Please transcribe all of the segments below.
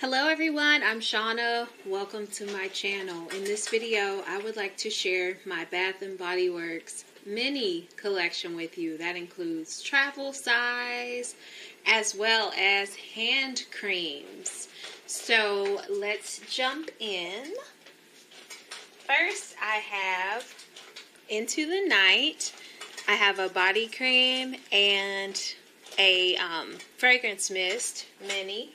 Hello everyone, I'm Shawna. Welcome to my channel. In this video, I would like to share my Bath & Body Works mini collection with you. That includes travel size as well as hand creams. So let's jump in. First, I have Into the Night. I have a body cream and a um, fragrance mist mini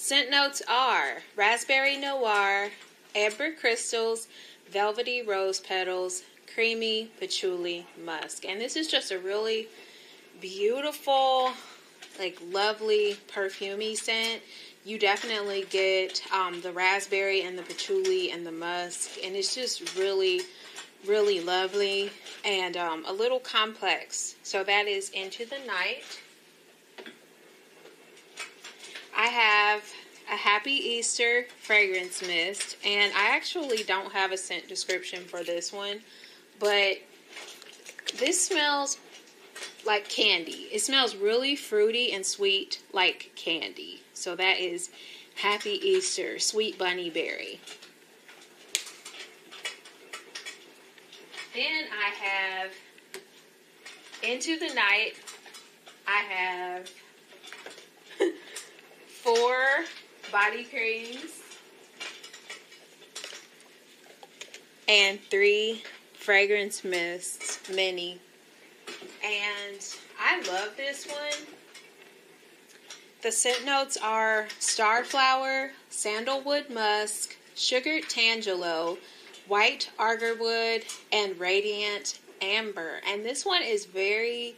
Scent notes are raspberry noir, amber crystals, velvety rose petals, creamy patchouli musk. And this is just a really beautiful, like lovely perfumey scent. You definitely get um, the raspberry and the patchouli and the musk, and it's just really, really lovely and um, a little complex. So that is Into the Night. I have a Happy Easter fragrance mist, and I actually don't have a scent description for this one, but this smells like candy. It smells really fruity and sweet like candy. So that is Happy Easter Sweet Bunny Berry. Then I have Into the Night. I have four body creams and three fragrance mists mini. And I love this one. The scent notes are starflower, sandalwood musk, sugared tangelo, white agarwood, and radiant amber. And this one is very,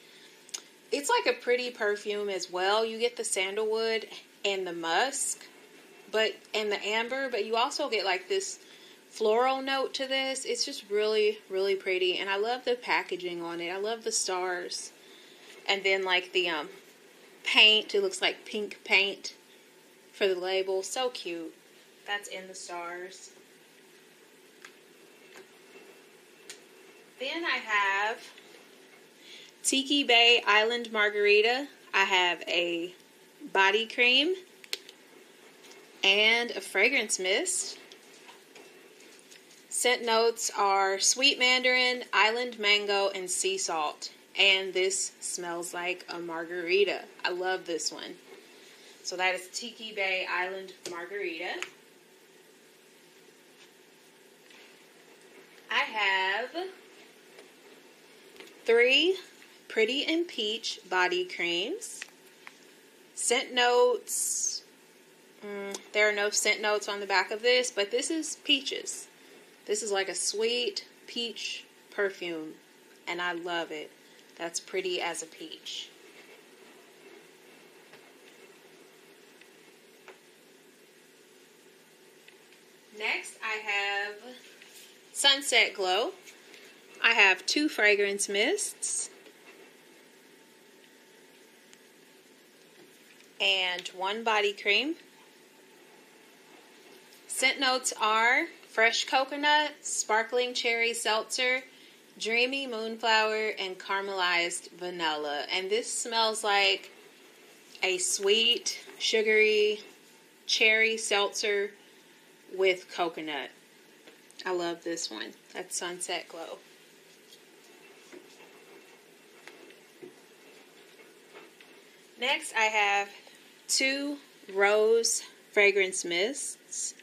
it's like a pretty perfume as well. You get the sandalwood and the musk, but and the amber, but you also get like this floral note to this. It's just really, really pretty. And I love the packaging on it. I love the stars. And then like the um paint, it looks like pink paint for the label. So cute. That's in the stars. Then I have Tiki Bay Island Margarita. I have a body cream and a fragrance mist. Scent notes are sweet mandarin, island mango, and sea salt. And this smells like a margarita. I love this one. So that is Tiki Bay Island Margarita. I have three Pretty in Peach body creams. Scent notes. Mm, there are no scent notes on the back of this, but this is peaches. This is like a sweet peach perfume, and I love it. That's pretty as a peach. Next, I have Sunset Glow. I have two fragrance mists. And one body cream. Scent notes are fresh coconut, sparkling cherry seltzer, dreamy moonflower, and caramelized vanilla. And this smells like a sweet, sugary cherry seltzer with coconut. I love this one. That's Sunset Glow. Next, I have two rose fragrance mists.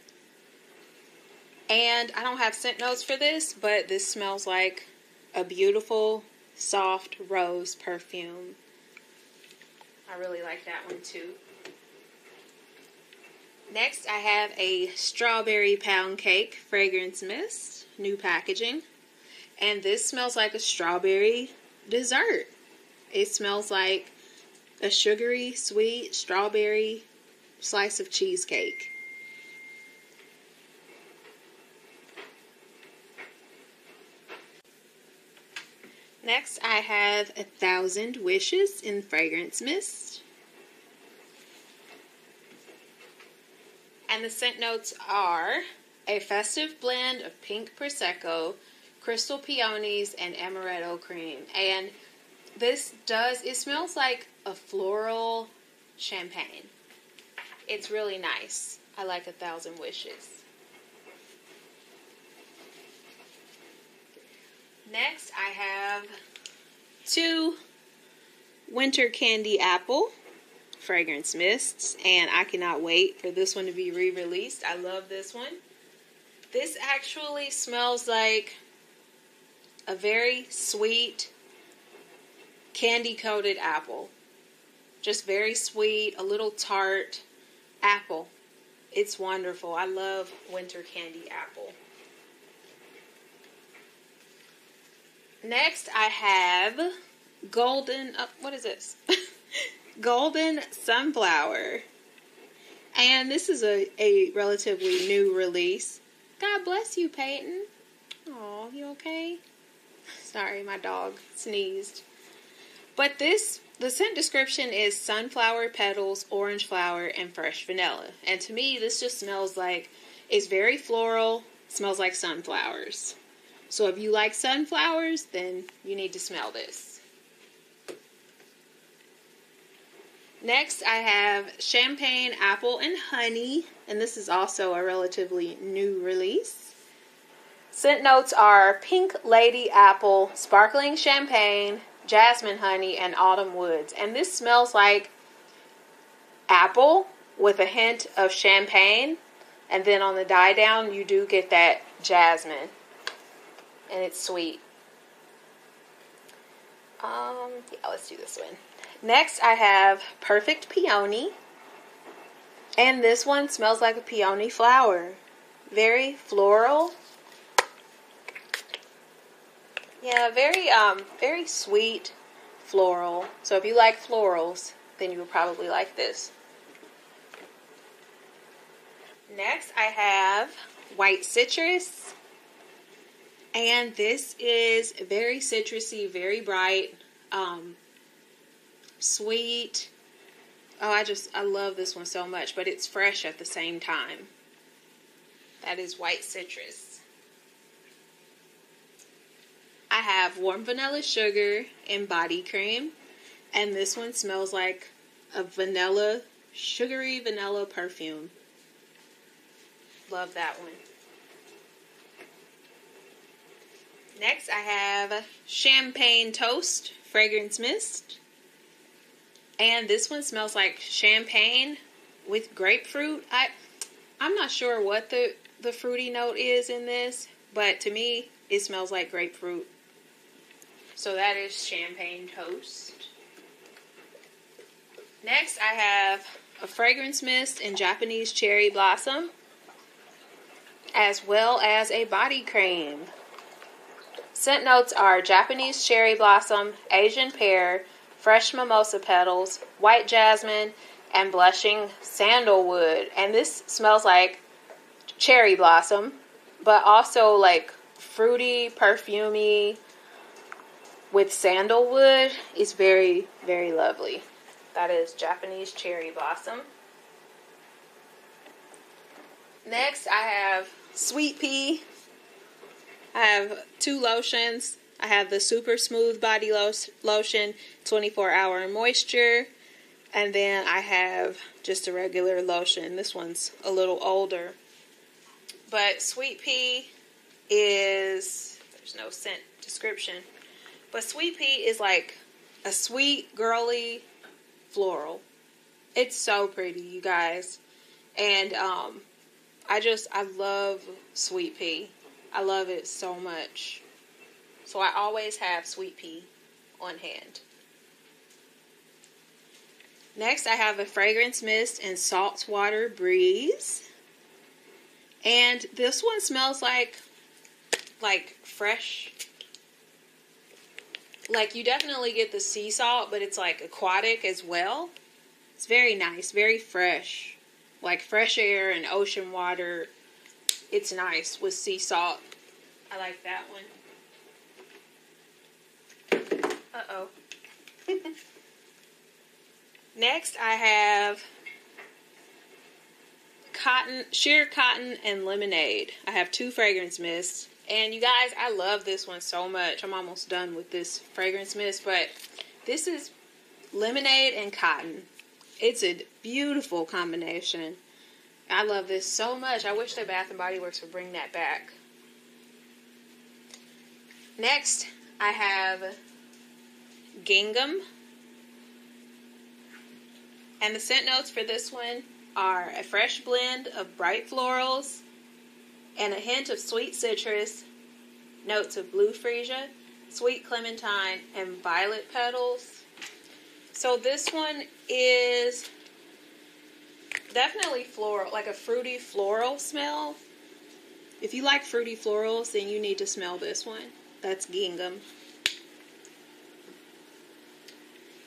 And I don't have scent notes for this, but this smells like a beautiful, soft rose perfume. I really like that one too. Next, I have a strawberry pound cake fragrance mist, new packaging. And this smells like a strawberry dessert. It smells like a sugary, sweet strawberry slice of cheesecake. Next, I have A Thousand Wishes in Fragrance Mist. And the scent notes are a festive blend of pink Prosecco, crystal peonies, and amaretto cream. And this does, it smells like a floral champagne. It's really nice. I like a thousand wishes. Next, I have two winter candy apple fragrance mists, and I cannot wait for this one to be re released. I love this one. This actually smells like a very sweet candy coated apple. Just very sweet, a little tart apple. It's wonderful. I love winter candy apple. Next, I have golden. Uh, what is this? golden sunflower. And this is a, a relatively new release. God bless you, Peyton. Oh, you okay? Sorry, my dog sneezed. But this, the scent description is sunflower petals, orange flower, and fresh vanilla. And to me, this just smells like it's very floral, smells like sunflowers. So if you like sunflowers, then you need to smell this. Next, I have Champagne Apple and Honey, and this is also a relatively new release. Scent notes are Pink Lady Apple, Sparkling Champagne, Jasmine Honey, and Autumn Woods. And this smells like apple with a hint of champagne. And then on the die down, you do get that jasmine and it's sweet. Um, yeah, let's do this one. Next, I have Perfect Peony. And this one smells like a peony flower. Very floral. Yeah, very um very sweet floral. So if you like florals, then you would probably like this. Next, I have White Citrus. And this is very citrusy, very bright, um, sweet. Oh, I just, I love this one so much, but it's fresh at the same time. That is white citrus. I have warm vanilla sugar and body cream, and this one smells like a vanilla, sugary vanilla perfume. Love that one. Next, I have Champagne Toast Fragrance Mist. And this one smells like champagne with grapefruit. I I'm not sure what the the fruity note is in this, but to me it smells like grapefruit. So that is champagne toast. Next, I have a fragrance mist in Japanese cherry blossom, as well as a body cream. Scent notes are Japanese cherry blossom, Asian pear, fresh mimosa petals, white jasmine, and blushing sandalwood. And this smells like cherry blossom, but also like fruity, perfumy with sandalwood is very, very lovely. That is Japanese cherry blossom. Next, I have sweet pea I have two lotions. I have the Super Smooth Body Lotion, 24 Hour Moisture, and then I have just a regular lotion. This one's a little older. But Sweet Pea is, there's no scent description, but Sweet Pea is like a sweet, girly floral. It's so pretty, you guys. And um, I just, I love Sweet Pea. I love it so much. So I always have sweet pea on hand. Next, I have a fragrance mist and saltwater breeze. And this one smells like like fresh like you definitely get the sea salt, but it's like aquatic as well. It's very nice, very fresh. Like fresh air and ocean water it's nice with sea salt. I like that one. Uh oh. Next, I have cotton, sheer cotton, and lemonade. I have two fragrance mists. And you guys, I love this one so much. I'm almost done with this fragrance mist, but This is lemonade and cotton. It's a beautiful combination. I love this so much. I wish that Bath and Body Works would bring that back. Next, I have gingham. And the scent notes for this one are a fresh blend of bright florals and a hint of sweet citrus, notes of blue freesia, sweet clementine, and violet petals. So this one is definitely floral, like a fruity floral smell. If you like fruity florals, then you need to smell this one. That's gingham.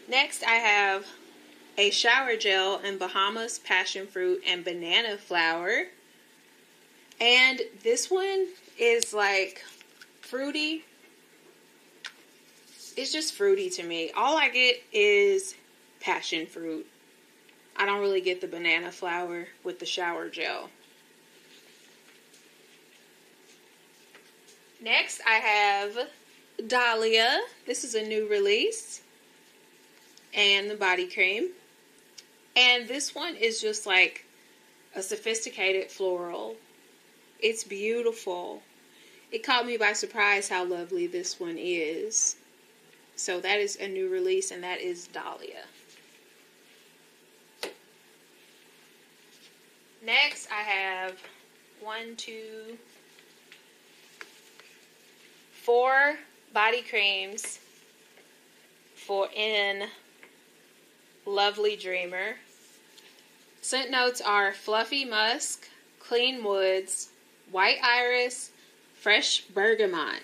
Next, I have a shower gel in Bahamas passion fruit and banana flower. And this one is like fruity. It's just fruity to me. All I get is passion fruit. I don't really get the banana flower with the shower gel. Next, I have Dahlia. This is a new release. And the body cream. And this one is just like a sophisticated floral. It's beautiful. It caught me by surprise how lovely this one is. So that is a new release, and that is Dahlia. Next, I have one, two, four body creams for in Lovely Dreamer. Scent notes are fluffy musk, clean woods, white iris, fresh bergamot.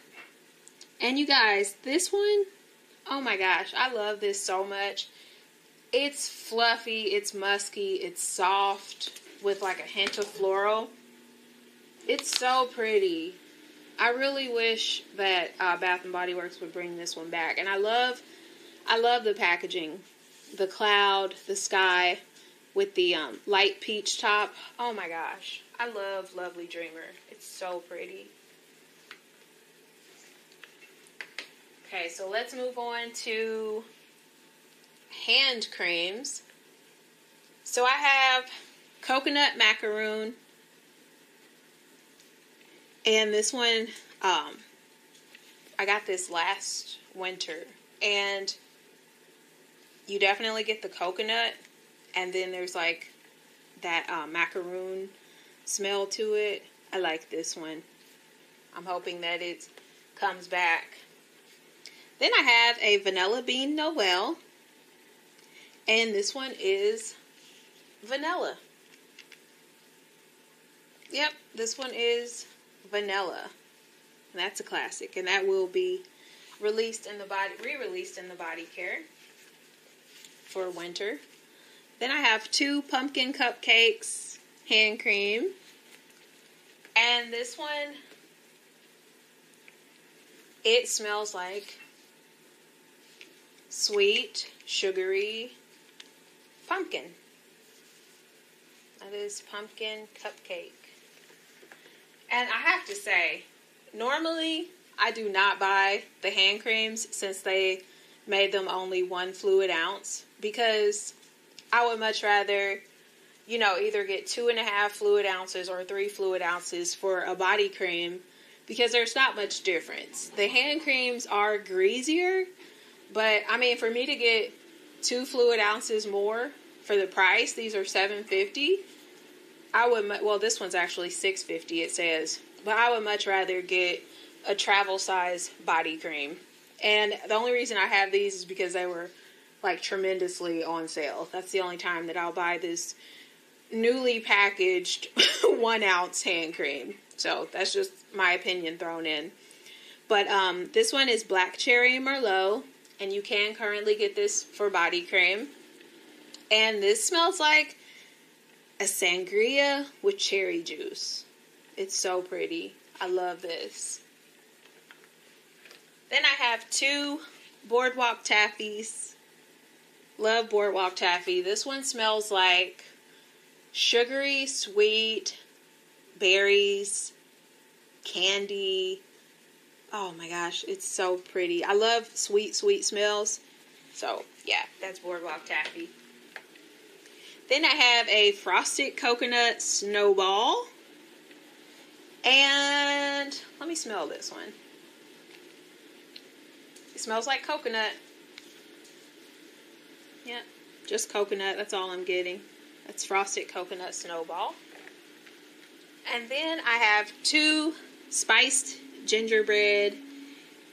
And you guys, this one, oh my gosh, I love this so much. It's fluffy, it's musky, it's soft with like a hint of floral. It's so pretty. I really wish that uh, Bath and Body Works would bring this one back. And I love, I love the packaging, the cloud, the sky, with the um, light peach top. Oh my gosh, I love Lovely Dreamer. It's so pretty. Okay, so let's move on to hand creams. So I have coconut macaroon and this one, um, I got this last winter, and you definitely get the coconut, and then there's like that uh, macaroon smell to it. I like this one. I'm hoping that it comes back. Then I have a vanilla bean Noel, and this one is vanilla. Yep, this one is Vanilla. And that's a classic, and that will be released in the body, re-released in the body care for winter. Then I have two pumpkin cupcakes hand cream, and this one it smells like sweet, sugary pumpkin. That is pumpkin cupcake. And I have to say, normally I do not buy the hand creams since they made them only one fluid ounce because I would much rather, you know, either get two and a half fluid ounces or three fluid ounces for a body cream because there's not much difference. The hand creams are greasier, but I mean, for me to get two fluid ounces more for the price, these are seven fifty. I would well this one's actually 650 it says, but I would much rather get a travel size body cream. And the only reason I have these is because they were like tremendously on sale. That's the only time that I'll buy this newly packaged 1 ounce hand cream. So that's just my opinion thrown in. But um, this one is Black Cherry Merlot, and you can currently get this for body cream. And this smells like a sangria with cherry juice. It's so pretty. I love this. Then I have two Boardwalk Taffies. Love Boardwalk Taffy. This one smells like sugary, sweet berries, candy. Oh my gosh, it's so pretty. I love sweet, sweet smells. So, yeah, that's Boardwalk Taffy. Then I have a frosted coconut snowball. And let me smell this one. It smells like coconut. Yep, just coconut. That's all I'm getting. That's frosted coconut snowball. And then I have two spiced gingerbread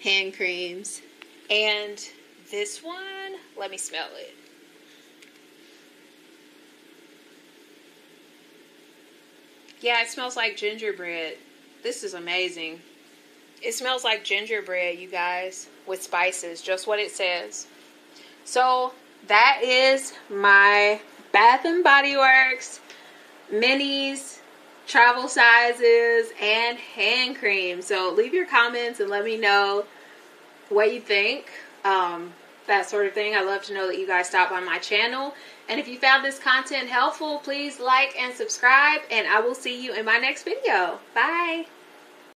hand creams. And this one, let me smell it. Yeah, it smells like gingerbread. This is amazing. It smells like gingerbread, you guys, with spices, just what it says. So, that is my Bath and Body Works minis, travel sizes, and hand cream. So, leave your comments and let me know what you think. Um, that sort of thing. I love to know that you guys stop by my channel. And if you found this content helpful, please like and subscribe. And I will see you in my next video. Bye.